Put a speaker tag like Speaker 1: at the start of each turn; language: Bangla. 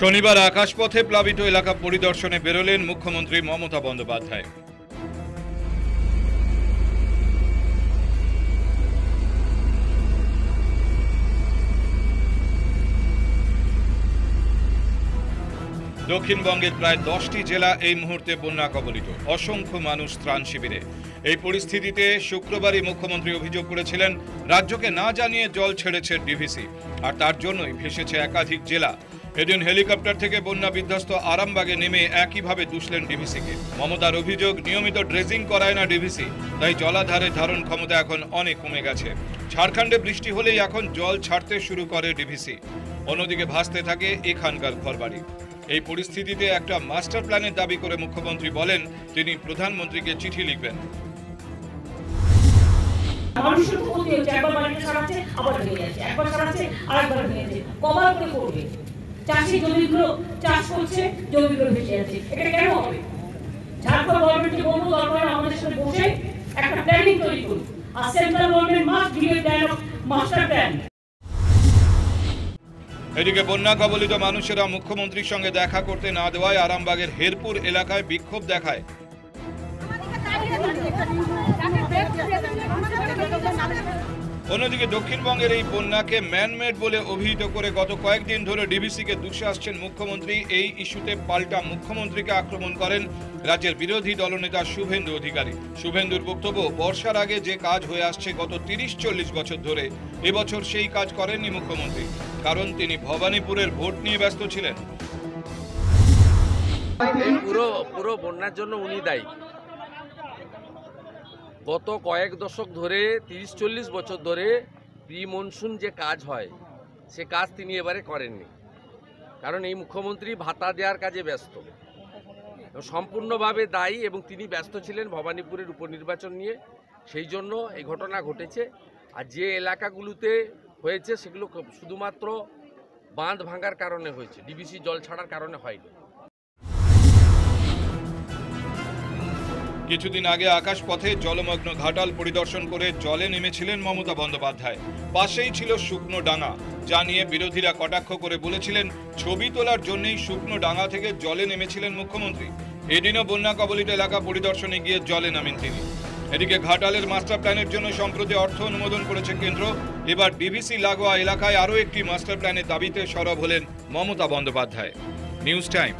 Speaker 1: শনিবার আকাশপথে প্লাবিত এলাকা পরিদর্শনে বেরোলেন মুখ্যমন্ত্রী মমতা বন্দ্যোপাধ্যায়। দক্ষিণবঙ্গের প্রায় দশটি জেলা এই মুহূর্তে বন্যা কবলিত। অসংখ্য মানুষ ত্রাণ শিবিরে। এই পরিস্থিতিতে শুক্রবারই মুখ্যমন্ত্রী অভিযোগ করেছিলেন, রাজ্যকে না জানিয়ে জল ছেড়েছে ডিভিসি, আর তার জন্যই ভেসেছে একাধিক জেলা। এদিন হেলিকপ্টার থেকে বন্যা বিধ্বস্ত আরামবাগে নেমে একইভাবে দুষলেন ডিভিসিকে। মমতার অভিযোগ, নিয়মিত ড্রেজিং করায় না ডিভিসি, তাই জলাধারে ধারণ ক্ষমতা এখন অনেক কমে গেছে। ঝাড়খণ্ডে বৃষ্টি হলেই এখন জল ছাড়তে শুরু করে ডিভিসি। অন্যদিকে ভাসতে থাকে এখানকার ঘরবাড়ি। এই পরিস্থিতিতে একটা মাস্টার প্ল্যানের দাবি করে মুখ্যমন্ত্রী বলেন, তিনি প্রধানমন্ত্রীকে চিঠি লিখবেন।
Speaker 2: একবার একবার চাষি জমিগুলো চাষ করছে, জমিগুলো এটা কেন হবে? গভর্নমেন্টকে বলব আমাদের সাথে বসে একটা প্ল্যানিং তৈরি করুন। আর central government must give a plan master plan
Speaker 1: এদিকে বন্যা কবলিত মানুষেরা মুখ্যমন্ত্রীর সঙ্গে দেখা করতে না দেওয়ায় আরামবাগের হেরপুর এলাকায় বিক্ষোভ দেখায়। অন্যদিকে দক্ষিণবঙ্গের এই বন্যাকে ম্যানমেড বলে অভিহিত করে গত কয়েকদিন ধরে ডিভিসিকে দুষে আসছেন মুখ্যমন্ত্রী। এই ইস্যুতে পাল্টা মুখ্যমন্ত্রীকে আক্রমণ করেন রাজ্যের বিরোধী দলনেতা শুভেন্দু অধিকারী। শুভেন্দুর বক্তব্য, বর্ষার আগে যে কাজ হয়ে আসছে গত তিরিশ চল্লিশ বছর ধরে, এবছর সেই কাজ করেননি মুখ্যমন্ত্রী, কারণ তিনি ভবানীপুরের ভোট নিয়ে ব্যস্ত ছিলেন।
Speaker 3: পুরো পুরো বন্যার জন্য উনি দায়ী। গত কয়েক দশক ধরে, তিরিশ চল্লিশ বছর ধরে প্রি মনসুন যে কাজ হয়, সে কাজ তিনি এবারে করেননি। কারণ এই মুখ্যমন্ত্রী ভাতা দেওয়ার কাজে ব্যস্ত। সম্পূর্ণভাবে দায়ী এবং তিনি ব্যস্ত ছিলেন ভবানীপুরের উপনির্বাচন নিয়ে। সেই জন্য এই ঘটনা ঘটেছে। আর যে এলাকাগুলোতে হয়েছে, সেগুলো শুধুমাত্র বাঁধ ভাঙার কারণে হয়েছে। ডিবিসি জল ছাড়ার কারণে হয়নি।
Speaker 1: কিছুদিন আগে আকাশপথে জলমগ্ন ঘাটাল পরিদর্শন করে জলে নেমেছিলেন মমতা বন্দ্যোপাধ্যায়। পাশেই ছিল শুকনো ডাঙা, যা নিয়ে বিরোধীরা কটাক্ষ করে বলেছিলেন, ছবি তোলার জন্যই শুকনো ডাঙা থেকে জলে নেমেছিলেন মুখ্যমন্ত্রী। এদিনও বন্যা কবলিত এলাকা পরিদর্শনে গিয়ে জলে নামেন তিনি। এদিকে ঘাটালের মাস্টার প্ল্যানের জন্য সম্প্রতি অর্থ অনুমোদন করেছে কেন্দ্র। এবার ডিভিসি লাগোয়া এলাকায় আরও একটি মাস্টার প্ল্যানের দাবিতে সরব হলেন মমতা বন্দ্যোপাধ্যায়। News time.